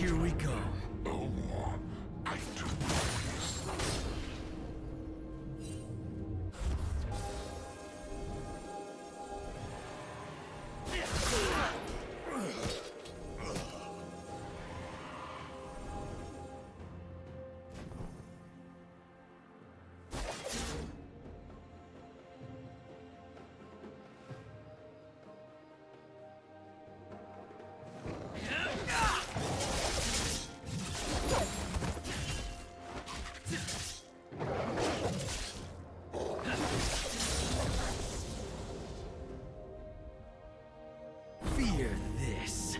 Here we go. Hear this.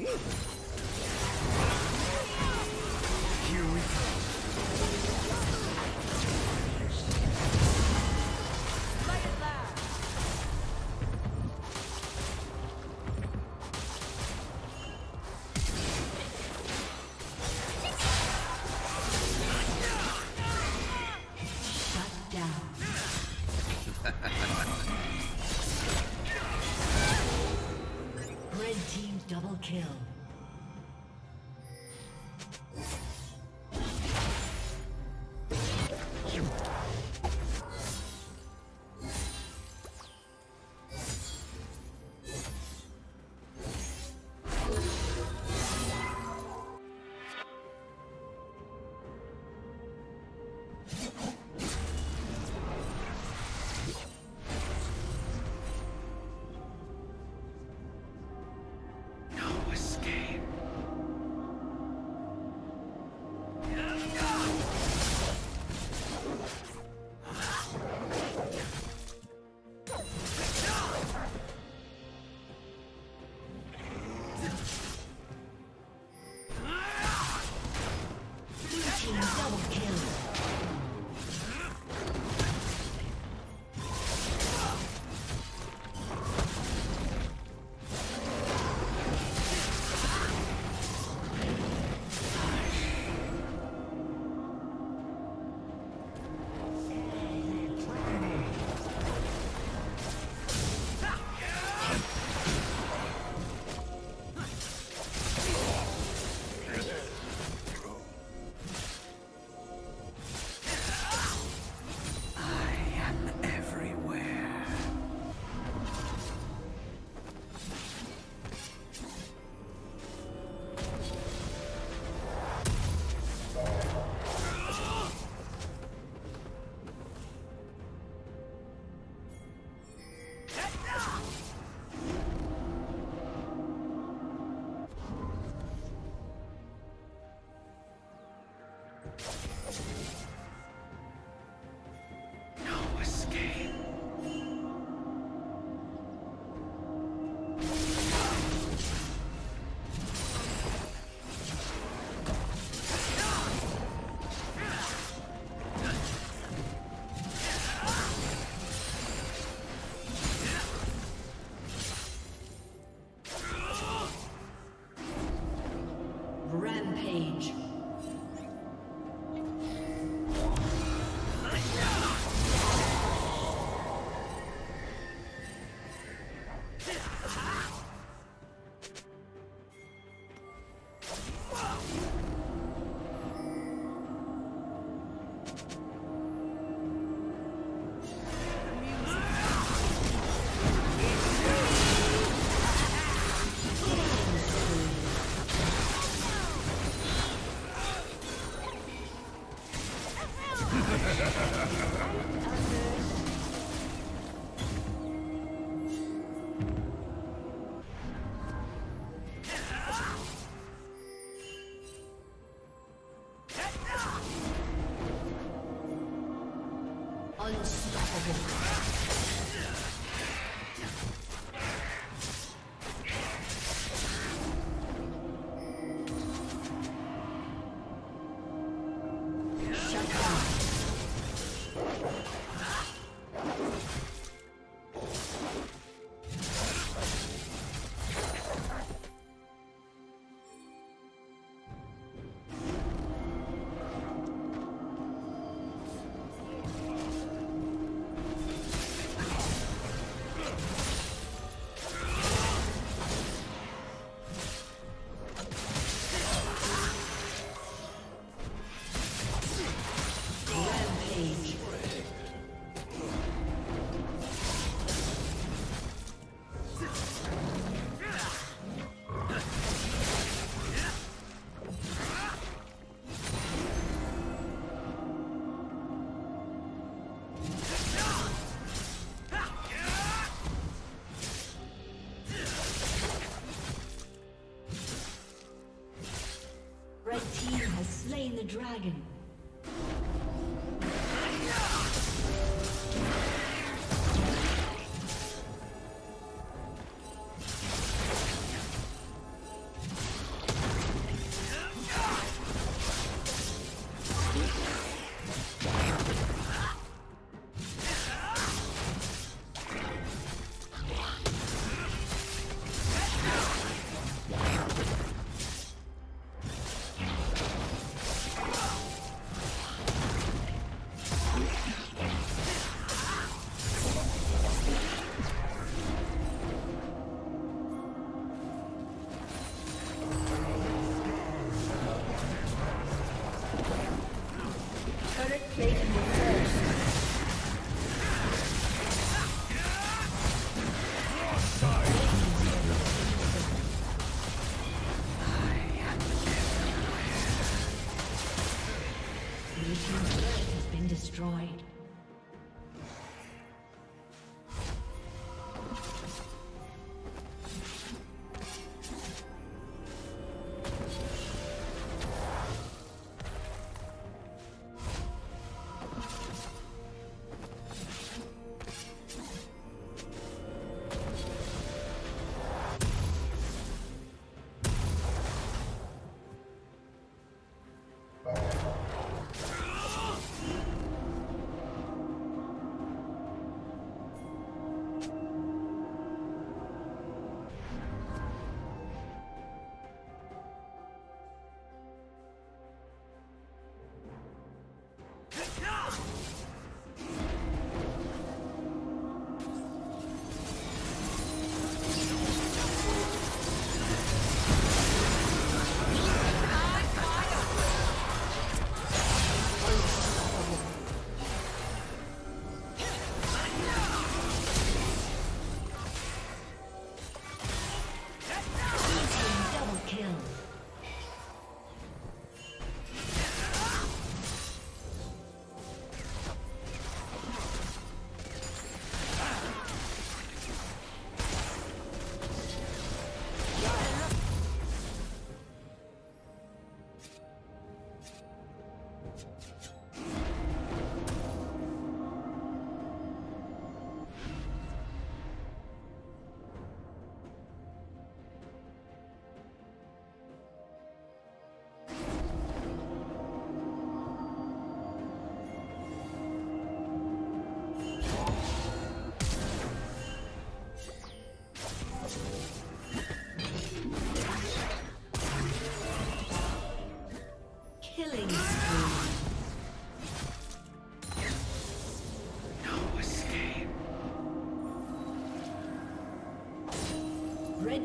Woo! Dragon.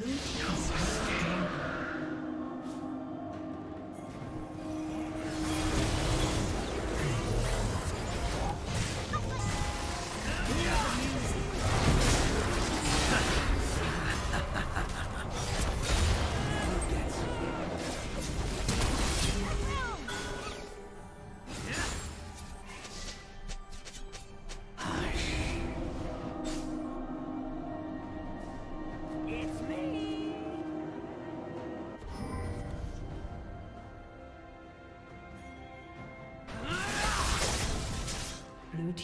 Blue?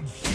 Them